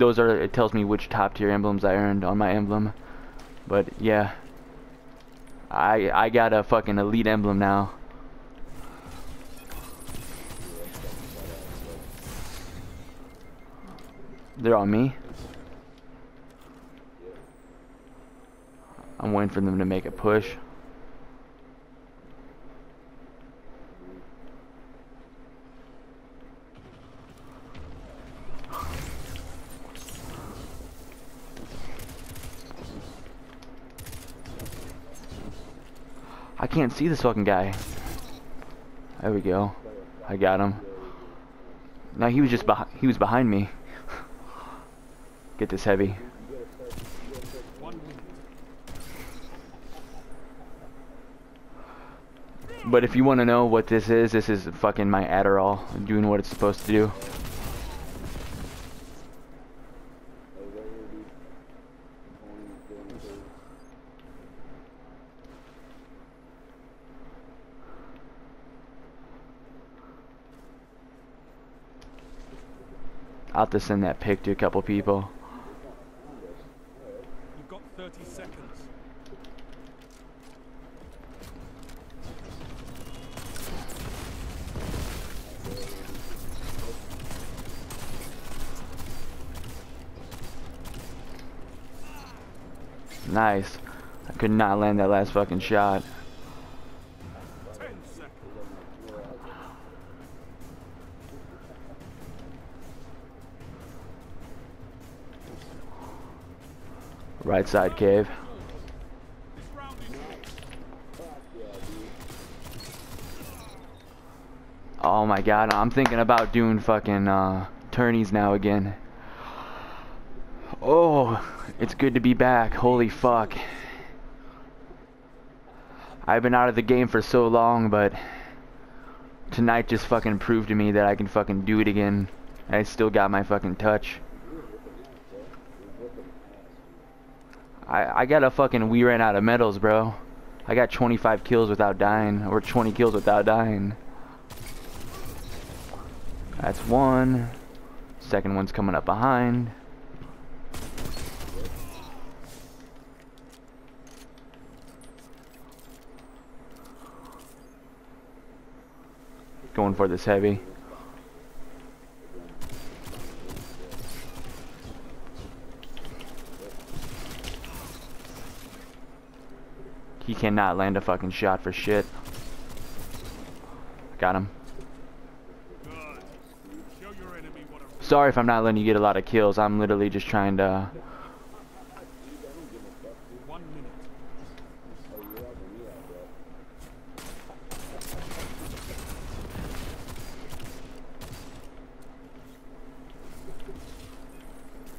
those are it tells me which top tier emblems I earned on my emblem. But yeah, I I got a fucking elite emblem now. They're on me. I'm waiting for them to make a push. I can't see this fucking guy. There we go. I got him. Now he was just behind. He was behind me. Get this heavy. But if you want to know what this is, this is fucking my Adderall doing what it's supposed to do. I'll have to send that pic to a couple people. You've got 30 seconds. Nice. I could not land that last fucking shot. Right side cave. Oh my god, I'm thinking about doing fucking uh, tourneys now again. Oh, it's good to be back. Holy fuck. I've been out of the game for so long, but tonight just fucking proved to me that I can fucking do it again. I still got my fucking touch. I, I got a fucking we ran out of medals, bro. I got 25 kills without dying, or 20 kills without dying. That's one. Second one's coming up behind. Going for this heavy. He cannot land a fucking shot for shit. Got him. Sorry if I'm not letting you get a lot of kills. I'm literally just trying to.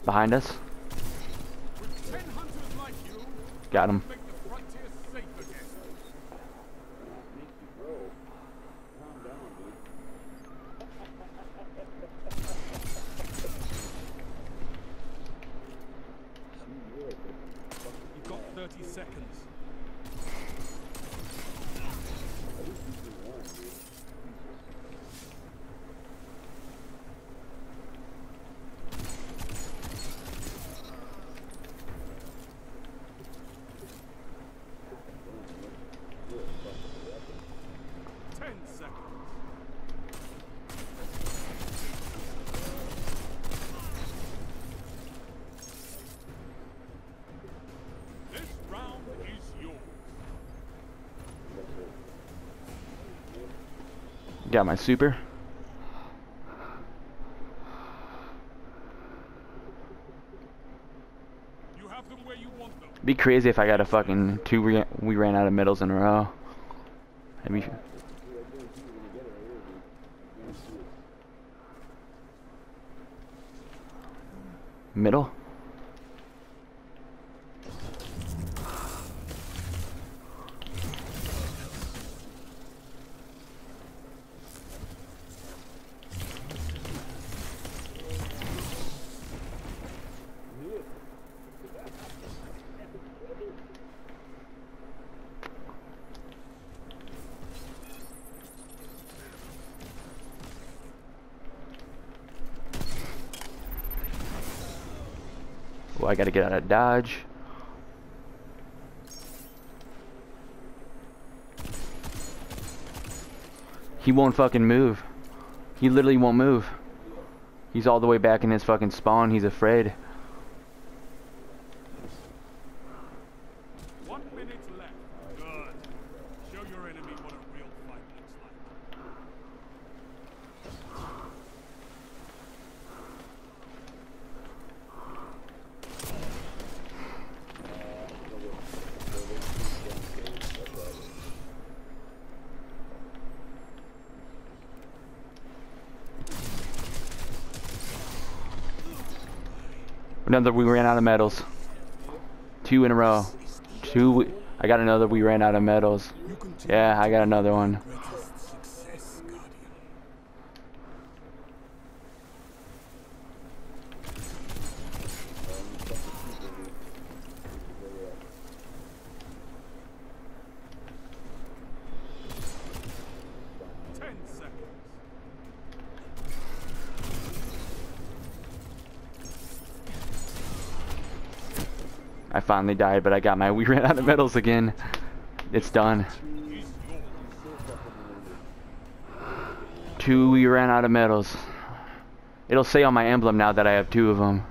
Behind us. With 10 hunters like you, Got him. make the frontier safe again. You've got 30 seconds. Ten seconds. This round is yours. Got my super. You have them where you want them. Be crazy if I got a fucking two. Re we ran out of medals in a row. That'd be. Middle. Oh, I gotta get out of dodge. He won't fucking move. He literally won't move. He's all the way back in his fucking spawn. He's afraid. One minute left. Good. Show your enemy what a Another, we ran out of medals. Two in a row. Two, I got another, we ran out of medals. Yeah, I got another one. I finally died, but I got my, we ran out of medals again. It's done. Two, we ran out of medals. It'll say on my emblem now that I have two of them.